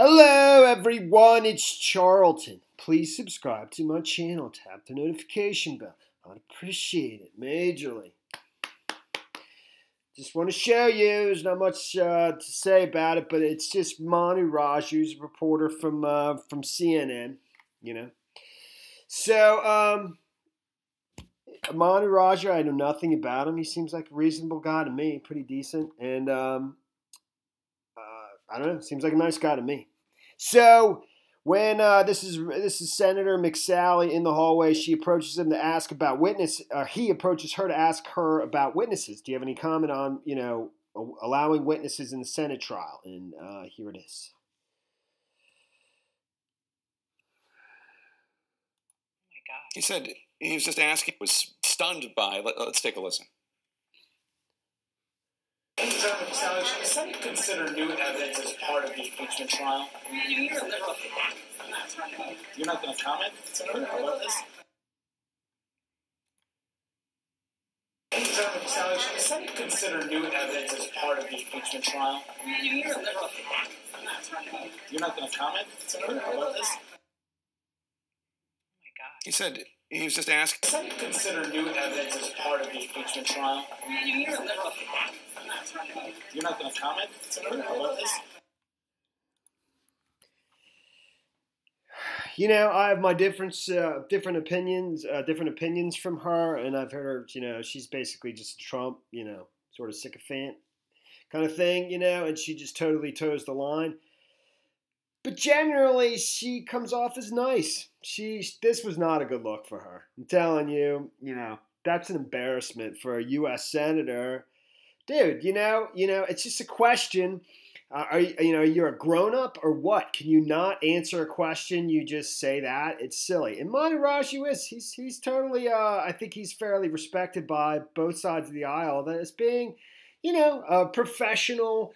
Hello, everyone. It's Charlton. Please subscribe to my channel. Tap the notification bell. I'd appreciate it majorly. Just want to show you. There's not much uh, to say about it, but it's just Manu Raju, a reporter from uh, from CNN. You know. So, um, Manu Raju, I know nothing about him. He seems like a reasonable guy to me, pretty decent, and um, I don't know. Seems like a nice guy to me. So when uh, this is this is Senator McSally in the hallway, she approaches him to ask about witness. Uh, he approaches her to ask her about witnesses. Do you have any comment on you know allowing witnesses in the Senate trial? And uh, here it is. Oh my God. He said he was just asking. Was stunned by. Let, us take a listen. Does the Senate consider new evidence as part of the impeachment trial? You're not going to comment, Senator, about this? Does the Senate consider new evidence as part of the impeachment trial? You're not going to comment, Senator, about this? He said he was just asking. Does the Senate consider new evidence as part of the impeachment trial? You're not going to comment, Senator, about this? You know, I have my different uh, different opinions, uh, different opinions from her, and I've heard her. You know, she's basically just a Trump. You know, sort of sycophant kind of thing. You know, and she just totally toes the line. But generally, she comes off as nice. She this was not a good look for her. I'm telling you. You know, that's an embarrassment for a U.S. senator dude, you know, you know, it's just a question. Uh, are you, you know, you're a grown up or what? Can you not answer a question? You just say that it's silly. And Manu Raju is he's he's totally. Uh, I think he's fairly respected by both sides of the aisle. That as being, you know, a professional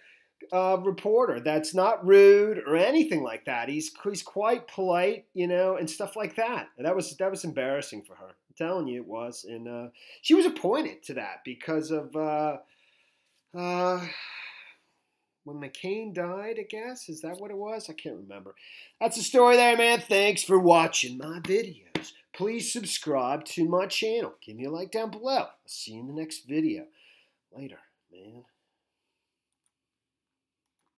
uh, reporter that's not rude or anything like that. He's he's quite polite, you know, and stuff like that. And that was that was embarrassing for her. I'm telling you, it was, and uh, she was appointed to that because of. Uh, uh, when McCain died, I guess. Is that what it was? I can't remember. That's the story there, man. Thanks for watching my videos. Please subscribe to my channel. Give me a like down below. I'll see you in the next video. Later, man.